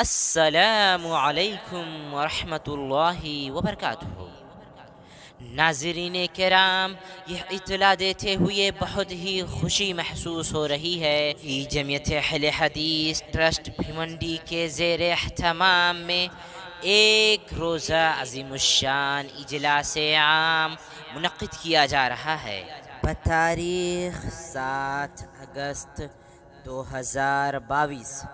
السلام علیکم ورحمۃ اللہ وبرکاتہ۔ ناظرین کرام، یہ اطلاع دیتے ہوئے بہت ہی خوشی محسوس ہو رہی ہے کہ جمعیت اہل حدیث ٹرسٹ بھیمنڈی کے زیر اہتمام میں ایک روزہ عظیم الشان اجلاس عام منعقد کیا جا رہا ہے۔ بتاریخ سات اگست دو ہزار باویس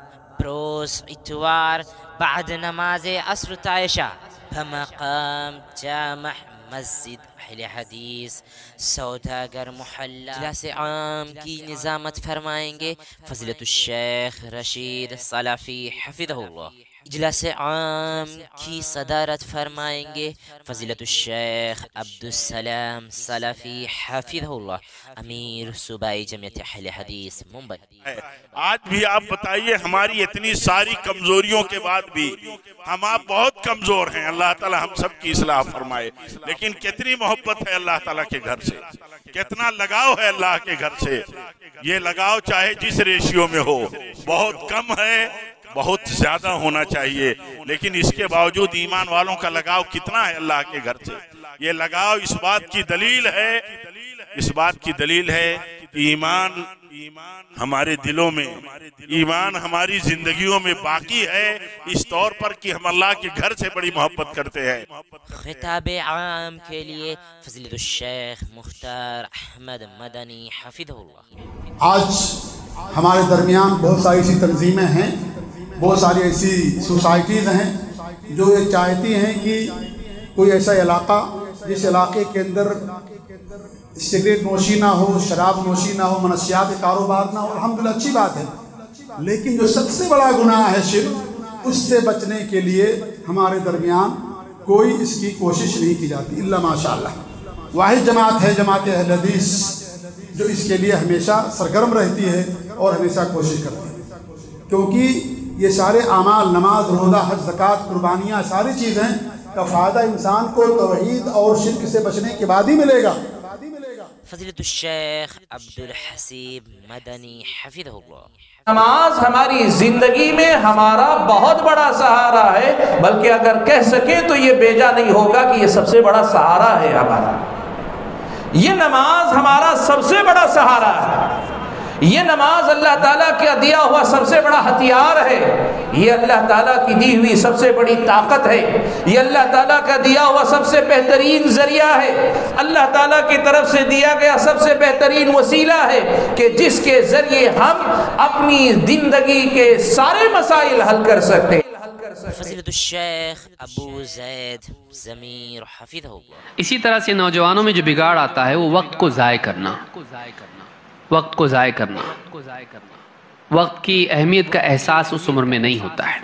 بروز إتوار بعد نماز عصر تعیشہ بمقام جامع مسجد اہل حدیث سوداگر محلہ اجلاس عام کی نظامت فرمائیں گے فضلت الشیخ رشید صلافی حفظہ اللہ اجلاس عام کی صدارت فرمائیں گے فضلت الشیخ عبدالسلام صلافی حفظہ اللہ امیر صوبائی جمعیت اہل حدیث ممبئی۔ آج بھی آپ بتائیے ہماری اتنی ساری کمزوریوں کے بعد بھی ہم آپ بہت کمزور ہیں اللہ تعالی ہم سب کی اصلاح فرمائے۔ لیکن کتنی محبت ہے اللہ تعالیٰ کے گھر سے کتنا لگاؤ ہے اللہ کے گھر سے۔ یہ لگاؤ چاہے جس ریشیو میں ہو بہت کم ہے۔ بہت زیادہ ہونا چاہیے۔ لیکن اس کے باوجود ایمان والوں کا لگاؤ کتنا ہے اللہ کے گھر سے؟ یہ لگاؤ اس بات کی دلیل ہے اس بات کی دلیل ہے ایمان ہمارے دلوں میں ایمان ہماری زندگیوں میں باقی ہے۔ اس طور پر کہ ہم اللہ کے گھر سے بڑی محبت کرتے ہیں۔ خطاب عام کے لیے فضلت الشیخ مختار احمد مدنی حفظہ اللہ۔ آج ہمارے درمیان بہت ساری ایسی تنظیمیں ہیں۔ بہت ساری ایسی سوسائٹیز ہیں جو یہ چاہتی ہیں کہ کوئی ایسا علاقہ جس علاقے کے اندر سگریٹ نوشی نہ ہو، شراب نوشی نہ ہو، منشیات کاروبار نہ ہو، الحمدللہ اچھی بات ہے۔ لیکن جو سب سے بڑا گناہ ہے شرک، اس سے بچنے کے لیے ہمارے درمیان کوئی اس کی کوشش نہیں کی جاتی اللہ ماشاء اللہ واحد جماعت ہے، جماعت اہل حدیث، جو اس کے لیے ہمیشہ سرگرم رہتی ہے اور ہمیشہ کوشش کرتی ہے۔ کیونکہ یہ سارے اعمال نماز روزہ حج زکوٰۃ قربانیاں ساری چیزیں کا فائدہ انسان کو توحید اور شرک سے بچنے کے بعد ہی ملے گا۔ فضلت الشیخ عبدالحسیب مدنی حفظہ اللہ نماز ہماری زندگی میں ہمارا بہت بڑا سہارا ہے بلکہ اگر کہہ سکے تو یہ بیجا نہیں ہوگا کہ یہ سب سے بڑا سہارا ہے ہمارا۔ یہ نماز ہمارا سب سے بڑا سہارا ہے۔ یہ نماز اللہ تعالیٰ کا دیا ہوا سب سے بڑا ہتھیار ہے؟ یہ اللہ تعالیٰ کی دی ہوئی سب سے بڑی طاقت ہے۔ یہ اللہ تعالیٰ کا دیا ہوا سب سے بہترین ذریعہ ہے۔ اللہ تعالیٰ کی طرف سے دیا گیا سب سے بہترین وسیلہ ہے کہ جس کے ذریعے ہم اپنی زندگی کے سارے مسائل حل کر سکتے فضلت الشیخ ابو زید زمیر حفظہ اللہ۔ اسی طرح سے نوجوانوں میں جو بگاڑ آتا ہے وہ وقت کو ضائع کرنا۔ وقت کو ضائع کرنا۔ وقت کی اہمیت کا احساس اس عمر میں نہیں ہوتا ہے۔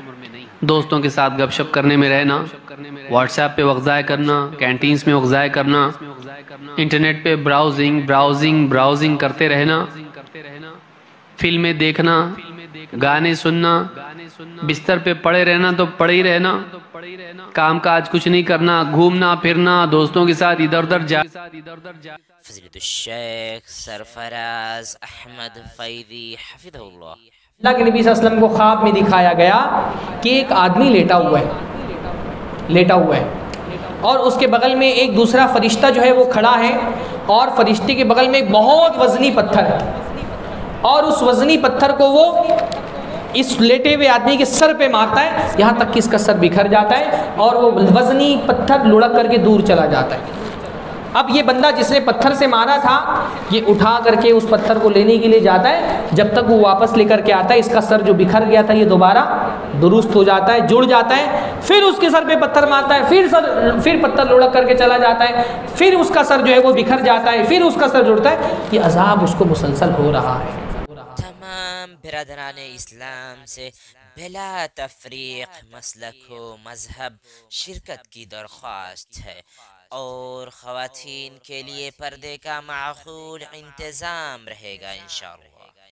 دوستوں کے ساتھ گپ شپ کرنے میں رہنا، واٹس ایپ پہ وقت ضائع کرنا، کینٹینز میں وقت ضائع کرنا، انٹرنیٹ پہ براؤزنگ براؤزنگ براؤزنگ کرتے رہنا۔ فلمیں دیکھنا گانے سننا بستر پہ پڑے رہنا تو پڑے ہی رہنا۔ کام کاج کچھ نہیں کرنا گھومنا پھرنا دوستوں کے ساتھ ادھر ادھر جا۔ فضلت الشیخ سرفراز احمد فیدی حفظہ اللہ اللہ کے نبی صلی اللہ علیہ وسلم کو خواب میں دکھایا گیا کہ ایک آدمی لیٹا ہوا ہے۔ لیٹا ہوا ہے۔ اور اس کے بغل میں ایک دوسرا فرشتہ جو ہے وہ کھڑا ہے اور فرشتے کے بغل میں ایک بہت وزنی پتھر ہے۔ اور اس وزنی پتھر کو وہ اس لیٹے ہوئے آدمی کے سر پہ مارتا ہے، یہاں تک کہ اس کا سر بکھر جاتا ہے اور وہ وزنی پتھر لڑک کر کے دور چلا جاتا ہے۔ اب یہ بندہ جس نے پتھر سے مارا تھا، یہ اٹھا کر کے اس پتھر کو لینے کے لیے جاتا ہے۔ جب تک وہ واپس لے کر کے آتا ہے، اس کا سر جو بکھر گیا تھا، یہ دوبارہ درست ہو جاتا ہے، جڑ جاتا ہے۔ پھر اس کے سر پہ پتھر مارتا ہے، پھر سر، پھر پتھر لڑک کر کے چلا جاتا ہے۔ پھر اس کا سر جو ہے وہ بکھر جاتا ہے، پھر اس کا سر جڑتا ہے۔ یہ عذاب اس کو مسلسل ہو رہا ہے۔ برادران اسلام سے بلا تفریق مسلک و مذہب شرکت کی درخواست ہے اور خواتین کے لیے پردے کا معقول انتظام رہے گا انشاءاللہ۔